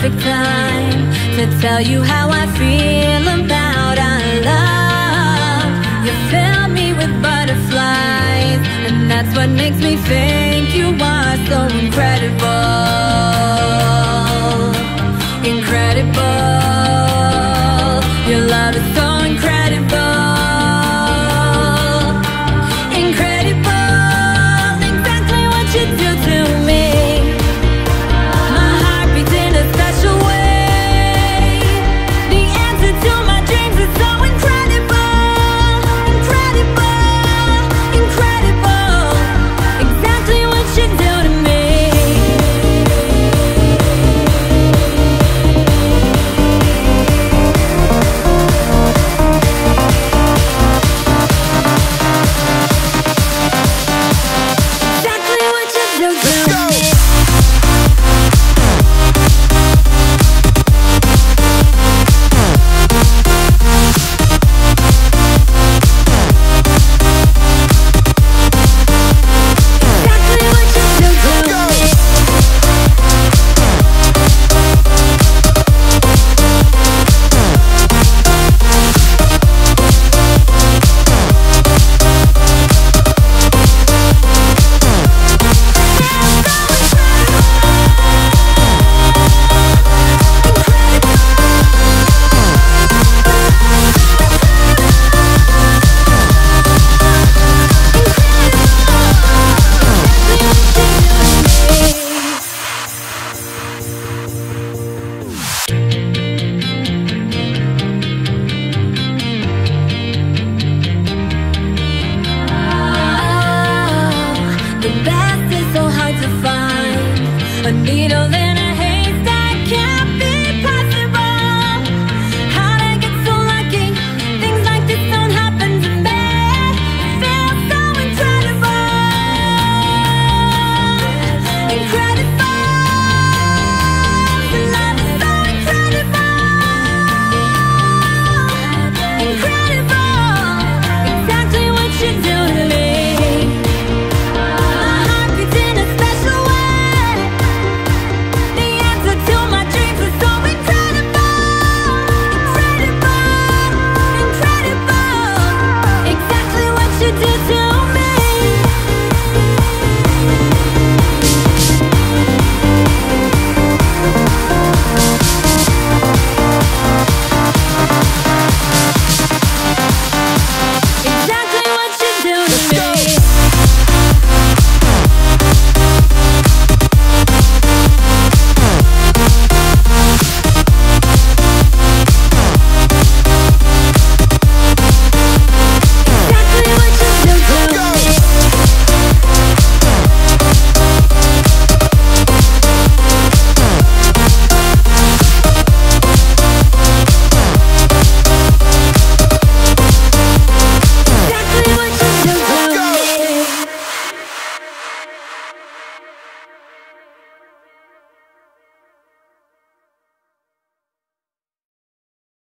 Perfect time to tell you how I feel about our love. You fill me with butterflies, and that's what makes me think you are so incredible. Incredible.